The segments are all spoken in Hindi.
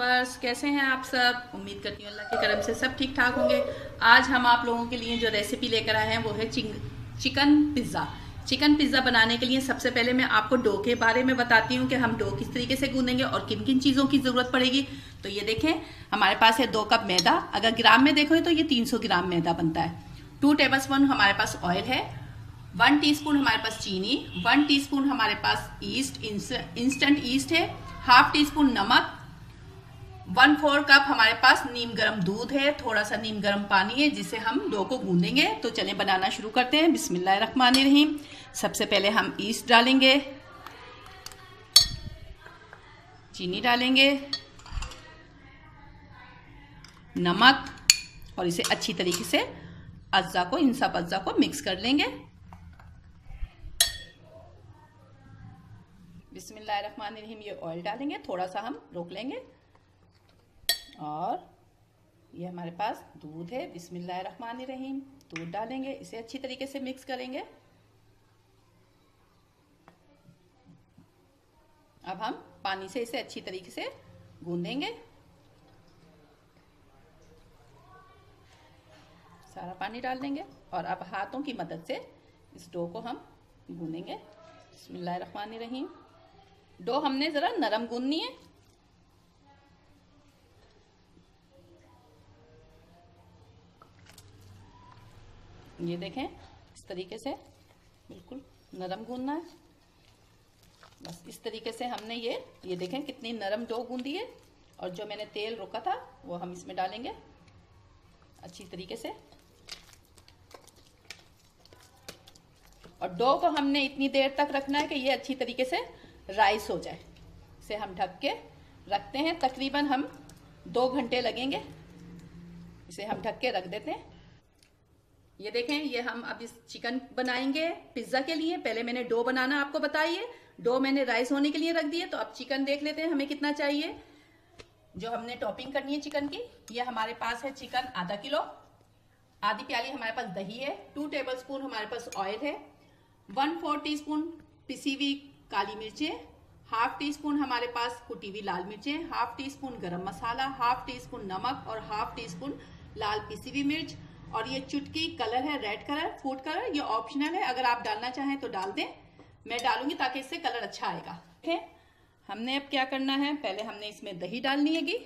कैसे हैं आप सब? उम्मीद करती हूँ अल्लाह के करम से सब ठीक ठाक होंगे। आज हम आप लोगों के लिए जो रेसिपी लेकर आए हैं, वो है चिकन पिज़्ज़ा। चिकन पिज़्ज़ा बनाने के लिए सबसे पहले मैं आपको डो के बारे में बताती हूँ कि हम डो किस तरीके से गूंदेंगे और किन किन चीज़ों की ज़रूरत पड़ेगी। तो ये देखें, हमारे पास है दो कप मैदा। अगर ग्राम में देखो तो ये 300 ग्राम मैदा बनता है। टू टेबल स्पून हमारे पास ऑयल है। वन टीस्पून हमारे पास चीनी। वन टीस्पून हमारे पास ईस्ट इंस्टेंट ईस्ट है। हाफ़ टी स्पून नमक। वन फोर कप हमारे पास नीम गर्म दूध है, थोड़ा सा नीम गर्म पानी है, जिसे हम डो को गूंदेंगे। तो चले बनाना शुरू करते हैं। बिस्मिल्लाह रहीम। सबसे पहले हम ईस्ट डालेंगे। चीनी डालेंगे। नमक, और इसे अच्छी तरीके से अज्जा को इन सब अज्जा को मिक्स कर लेंगे। बिस्मिल्लाह रहीम, ये ऑयल डालेंगे, थोड़ा सा हम रोक लेंगे। और ये हमारे पास दूध है, बिस्मिल्लाहिर्रहमानिर्रहीम। दूध डालेंगे, इसे अच्छी तरीके से मिक्स करेंगे। अब हम पानी से इसे अच्छी तरीके से गूंदेंगे। सारा पानी डाल देंगे और अब हाथों की मदद से इस डो को हम गूंदेंगे। बिस्मिल्लाहिर्रहमानिर्रहीम। डो हमने ज़रा नरम गूंदनी है। ये देखें, इस तरीके से, बिल्कुल नरम गूंदना है। बस इस तरीके से हमने ये ये देखें कितनी नरम डो गूंदी है, और जो मैंने तेल रोका था, वो हम इसमें डालेंगे, अच्छी तरीके से। और डो को हमने इतनी देर तक रखना है कि ये अच्छी तरीके से राइस हो जाए। इसे हम ढक के रखते हैं, तकरीबन हम दो घंटे लगेंगे। इसे हम ढक के रख देते हैं। ये देखें, ये हम अब इस चिकन बनाएँगे पिज़्ज़ा के लिए। पहले मैंने डो बनाना आपको बताइए। डो मैंने राइस होने के लिए रख दिए तो अब चिकन देख लेते हैं, हमें कितना चाहिए। जो हमने टॉपिंग करनी है चिकन की, ये हमारे पास है चिकन आधा किलो। आधी प्याली हमारे पास दही है, टू टेबल स्पून हमारे पास ऑयल है। वन फोर टी स्पून पिसी हुई काली मिर्चें, हाफ़ टी स्पून हमारे पास कुटी हुई लाल मिर्चें, हाफ़ टी स्पून गरम मसाला, हाफ़ टी स्पून नमक और हाफ़ टी स्पून लाल पिसी हुई मिर्च और ये चुटकी कलर है रेड कलर फ़ूड कलर, ये ऑप्शनल है। अगर आप डालना चाहें तो डाल दें। मैं डालूँगी ताकि इससे कलर अच्छा आएगा। ठीक है? हमने अब क्या करना है? पहले हमने इसमें दही डालनी है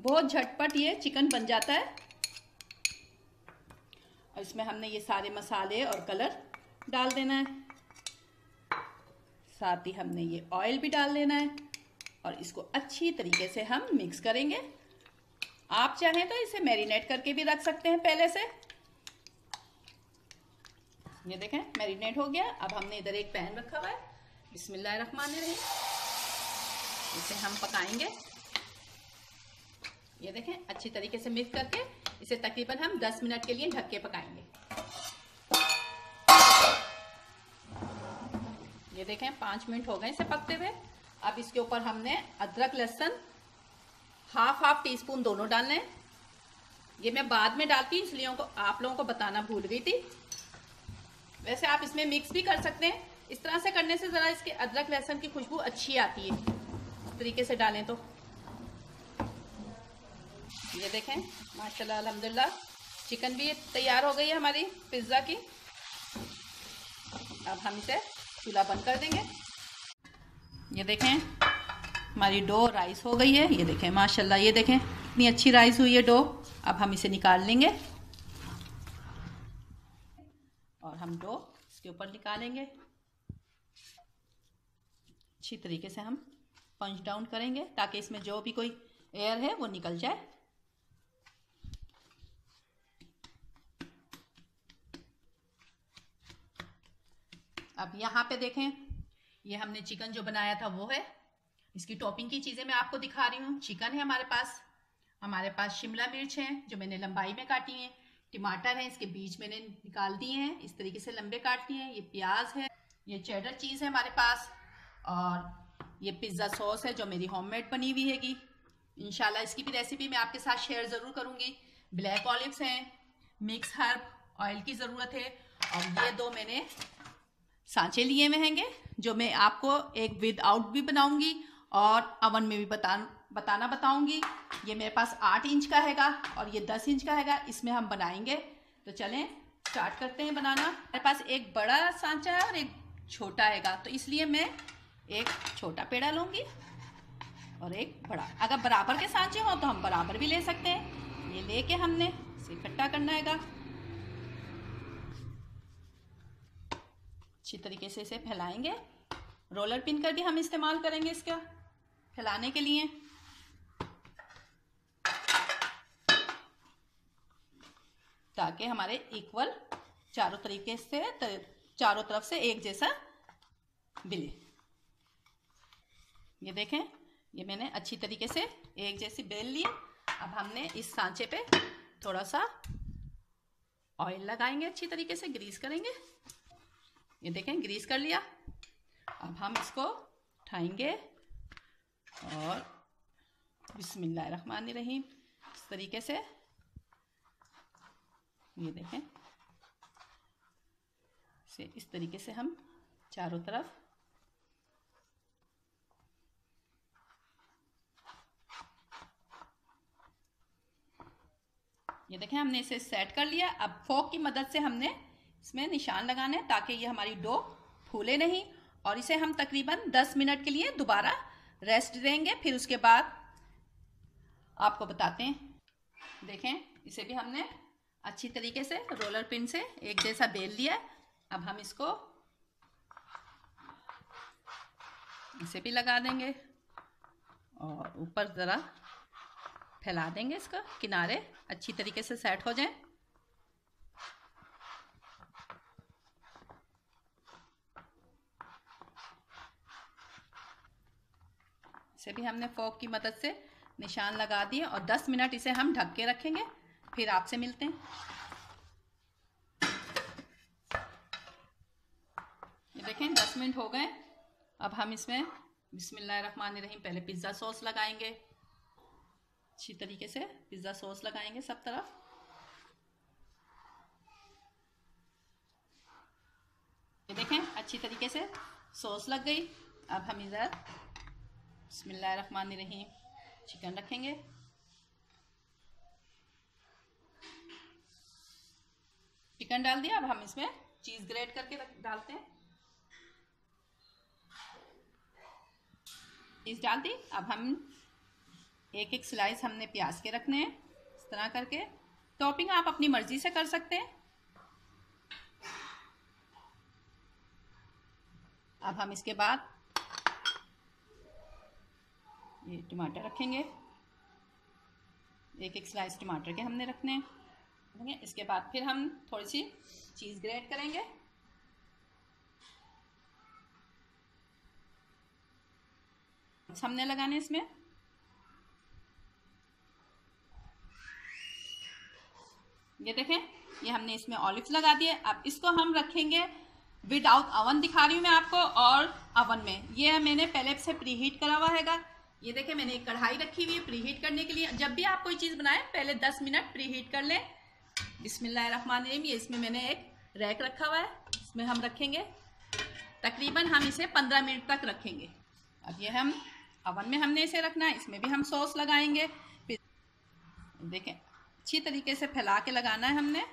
बहुत झटपट ये चिकन बन जाता है। और इसमें हमने ये सारे मसाले और कलर डाल देना है। साथ ही हमने ये ऑयल भी डाल देना है। और इसको अच्छी तरीके से हम मिक्स करेंगे। आप चाहें तो इसे मैरिनेट करके भी रख सकते हैं पहले से। ये देखें मैरिनेट हो गया। अब हमने इधर एक पैन रखा हुआ है। बिस्मिल्लाह रहमान रहीम इसे हम पकाएँगे। ये देखें, अच्छी तरीके से मिक्स करके इसे तकरीबन हम 10 मिनट के लिए ढक के पकाएँगे। ये देखें, पाँच मिनट हो गए इसे पकते हुए। अब इसके ऊपर हमने अदरक, लहसुन हाफ़ हाफ़ टी स्पून दोनों डालने ये मैं बाद में डालती हूँ, इसलिए आप लोगों को बताना भूल गई थी। वैसे आप इसमें मिक्स भी कर सकते हैं। इस तरह से करने से ज़रा इसके अदरक लहसुन की खुशबू अच्छी आती है। इस तरीके से डालें तो। ये देखें, माशाल्लाह, अल्हम्दुलिल्लाह। चिकन भी तैयार हो गई है हमारी पिज़्ज़ा की। अब हम इसे चूल्हा बंद कर देंगे। ये देखें, हमारी डो राइस हो गई है। ये देखें, माशाल्लाह, ये देखें, इतनी अच्छी राइस हुई है डो। अब हम इसे निकाल लेंगे और हम डो इसके ऊपर निकालेंगे। अच्छी तरीके से हम पंच डाउन करेंगे ताकि इसमें जो भी कोई एयर है वो निकल जाए। अब यहाँ पे देखें, ये हमने चिकन जो बनाया था वो है। इसकी टॉपिंग की चीज़ें मैं आपको दिखा रही हूँ। चिकन है हमारे पास। हमारे पास शिमला मिर्च है, जो मैंने लंबाई में काटी है। टमाटर है, इसके बीज मैंने निकाल दिए हैं, इस तरीके से लंबे काट दिए हैं। ये प्याज है, ये चेडर चीज़ है हमारे पास, और ये पिज़्ज़ा सॉस है जो मेरी होममेड बनी हुई हैगी। इनशाला इसकी भी रेसिपी मैं आपके साथ शेयर ज़रूर करूँगी। ब्लैक ऑलिव्स हैं, मिक्स हर्ब ऑयल की ज़रूरत है, और ये दो मैंने सांचे लिए हुए हैंगे, जो मैं आपको एक विद आउट भी बनाऊँगी और अवन में भी बता बताना बताऊँगी। ये मेरे पास आठ इंच का हैगा और ये दस इंच का हैगा। इसमें हम बनाएँगे। तो चलें स्टार्ट करते हैं बनाना। मेरे पास एक बड़ा सांचा है और एक छोटा हैगा। तो इसलिए मैं एक छोटा पेड़ा लूँगी और एक बड़ा। अगर बराबर के सांचे हों तो हम बराबर भी ले सकते हैं। ये लेके हमने इसे इकट्ठा करना हैगा। अच्छी तरीके से इसे फैलाएँगे। रोलर पिन का भी हम इस्तेमाल करेंगे इसका। फैलाने के लिए। ताकि हमारे इक्वल चारों तरीके से चारों तरफ़ से एक जैसा बिले ये देखें, ये मैंने अच्छी तरीके से एक जैसी बेल ली। अब हमने इस सांचे पे थोड़ा सा ऑयल लगाएँगे अच्छी तरीके से ग्रीस करेंगे। ये देखें ग्रीस कर लिया। अब हम इसको उठाएँगे और बिस्मिल्लाहिर्रहमानिर्रहीम। इस तरीके से? ये देखें। इसे इस तरीके से हम चारों तरफ़ ये देखें, हमने इसे सेट कर लिया। अब फोक की मदद से हमने इसमें निशान लगाने ताकि ये हमारी डो फूले नहीं। और इसे हम तकरीबन 10 मिनट के लिए दोबारा रेस्ट देंगे, फिर उसके बाद आपको बताते हैं। देखें, इसे भी हमने अच्छी तरीके से रोलर पिन से एक जैसा बेल लिया अब हम इसको इसे भी लगा देंगे और ऊपर ज़रा फैला देंगे इसका। किनारे अच्छी तरीके से सेट हो जाए। इसे भी हमने फोक की मदद से निशान लगा दिए और 10 मिनट इसे हम ढक के रखेंगे। फिर आपसे मिलते हैं। ये देखें 10 मिनट हो गए। अब हम इसमें बिस्मिल्लाहिर्रहमानिर्रहीम पहले पिज़्ज़ा सॉस लगाएँगे। अच्छी तरीके से पिज़्ज़ा सॉस लगाएँगे सब तरफ़। ये देखें, अच्छी तरीके से सॉस लग गई। अब हम इधर बसमीम चिकन रखेंगे। चिकन डाल दिया, अब हम इसमें चीज़ ग्रेट करके डालते हैं। चीज़ डाल दी, अब हम एक एक स्लाइस हमने प्याज के रखने हैं, इस तरह करके। टॉपिंग आप अपनी मर्ज़ी से कर सकते हैं। अब हम इसके बाद ये टमाटर रखेंगे। एक एक स्लाइस टमाटर के हमने रखने हैं। इसके बाद फिर हम थोड़ी सी चीज़ ग्रेट करेंगे हमने लगाने इसमें। ये देखें, ये हमने इसमें ऑलिव लगा दिए। अब इसको हम रखेंगे विदाउट अवन दिखा रही हूँ मैं आपको और अवन में। ये मैंने पहले से प्री हीट करा हुआ हैगा। ये देखें, मैंने एक कढ़ाई रखी हुई है प्री हीट करने के लिए। जब भी आप कोई चीज़ बनाएँ, पहले 10 मिनट प्री हीट कर लें। बिस्मिल्लाहिर्रहमानिर्रहीम, ये इसमें मैंने एक रैक रखा हुआ है। इसमें हम रखेंगे, तकरीबन हम इसे 15 मिनट तक रखेंगे। अब ये हम अवन में हमने इसे रखना है, इसमें भी हम सॉस लगाएँगे। देखें, अच्छी तरीके से फैला के लगाना है हमने।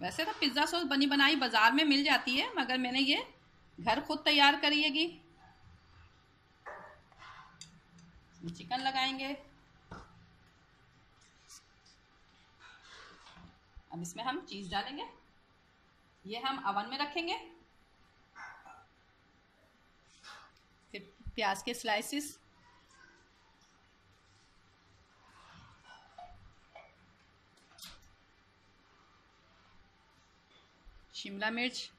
वैसे तो पिज़्ज़ा सॉस बनी बनाई बाज़ार में मिल जाती है, मगर मैंने ये घर खुद तैयार करिएगी चिकन लगाएँगे। अब इसमें हम चीज़ डालेंगे। ये हम अवन में रखेंगे। फिर प्याज के स्लाइसिस शिमला मिर्च,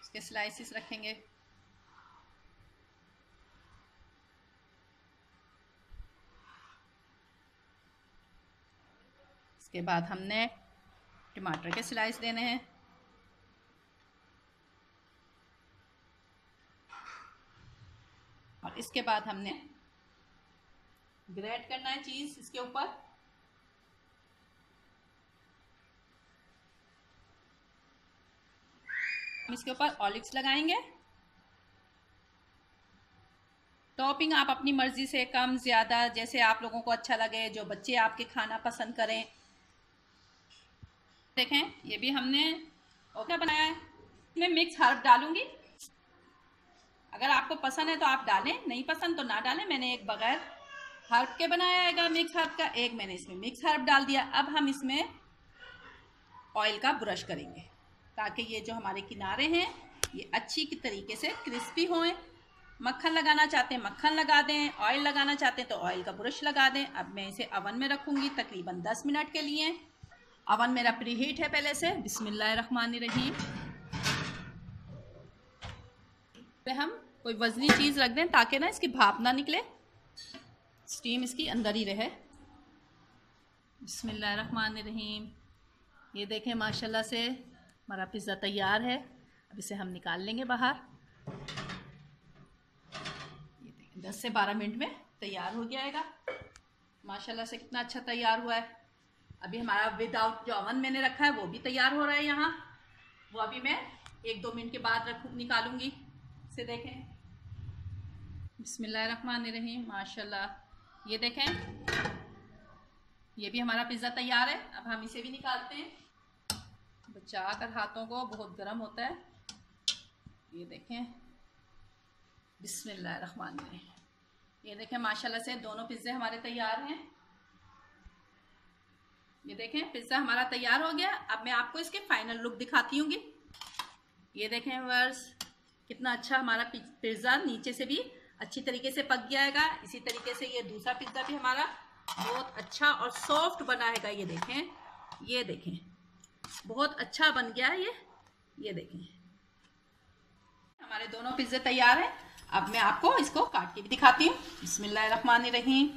उसके स्लाइसिस रखेंगे। इसके बाद हमने टमाटर के स्लाइस देने हैं। और इसके बाद हमने ग्रेट करना है चीज़ इसके ऊपर। हम इसके ऊपर ऑलिव्स लगाएँगे। टॉपिंग आप अपनी मर्ज़ी से कम, ज़्यादा, जैसे आप लोगों को अच्छा लगे, जो बच्चे आपके खाना पसंद करें देखें, ये भी हमने क्या बनाया है। इसमें मिक्स हर्ब डालूँगी। अगर आपको पसंद है तो आप डालें, नहीं पसंद तो ना डालें। मैंने एक बगैर हर्ब के बनाया है मिक्स हर्ब का, एक मैंने इसमें मिक्स हर्ब डाल दिया। अब हम इसमें ऑयल का ब्रश करेंगे, ताकि ये जो हमारे किनारे हैं, ये अच्छी की तरीके से क्रिस्पी होएँ। मक्खन लगाना चाहते हैं, मक्खन लगा दें। ऑयल लगाना चाहते हैं तो ऑयल का ब्रश लगा दें। अब मैं इसे अवन में रखूँगी तकरीबन 10 मिनट के लिए। अवन मेरा प्री हीट है पहले से। रहीम पे हम कोई वजनी चीज़ रख दें ताकि ना इसकी भाप ना निकले। स्टीम इसकी अंदर ही रहे। रहीम ये देखें, माशाल्लाह से हमारा पिज़्ज़ा तैयार है। अब इसे हम निकाल लेंगे बाहर। दस से बारह मिनट में तैयार हो जाएगा माशाल्लाह से कितना अच्छा तैयार हुआ है। अभी हमारा विदाउट जो अवन मैंने रखा है, वो भी तैयार हो रहा है यहाँ। वो अभी मैं एक दो मिनट के बाद रखू, निकालूँगी। इसे देखें। रहीम माशाल्लाह। ये देखें। ये भी हमारा पिज़्ज़ा तैयार है। अब हम इसे भी निकालते हैं। बचा कर हाथों को, बहुत गर्म होता है। ये देखें। बिस्मिल्लाह ये देखें, माशाल्लाह से दोनों पिज़्ज़े हमारे तैयार हैं। ये देखें पिज़्ज़ा हमारा तैयार हो गया। अब मैं आपको इसके फाइनल लुक दिखाती हूँ ये देखें वर्स कितना अच्छा हमारा पिज़्ज़ा नीचे से भी अच्छी तरीके से पक जाएगा। इसी तरीके से ये दूसरा पिज़्ज़ा भी हमारा बहुत अच्छा और सॉफ्ट बना है ये देखें ये देखें, बहुत अच्छा बन गया है ये। ये देखें, हमारे दोनों पिज़्ज़े तैयार हैं। अब मैं आपको इसको काट के भी दिखाती हूँ। बिस्मिल्लाह रहीम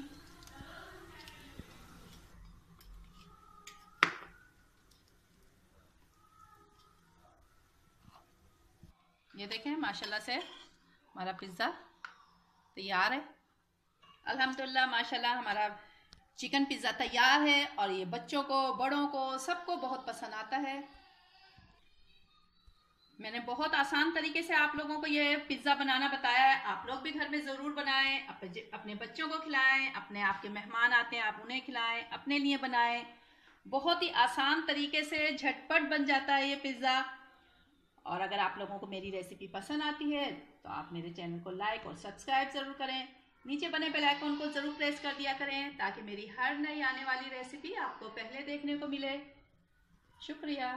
ये देखें, माशाल्लाह से हमारा पिज़्ज़ा तैयार है। अल्हम्दुलिल्लाह, माशाल्लाह, हमारा चिकन पिज़्ज़ा तैयार है और ये बच्चों को, बड़ों को, सबको बहुत पसंद आता है। मैंने बहुत आसान तरीके से आप लोगों को ये पिज़्ज़ा बनाना बताया है। आप लोग भी घर में ज़रूर बनाएँ, अपने बच्चों को खिलाएँ, अपने आपके मेहमान आते हैं, आप उन्हें खिलाएँ, अपने लिए बनाएँ। बहुत ही आसान तरीके से झटपट बन जाता है ये पिज़्ज़ा। और अगर आप लोगों को मेरी रेसिपी पसंद आती है तो आप मेरे चैनल को लाइक और सब्सक्राइब ज़रूर करें। नीचे बने बेल आइकॉन को ज़रूर प्रेस कर दिया करें, ताकि मेरी हर नई आने वाली रेसिपी आपको पहले देखने को मिले। शुक्रिया।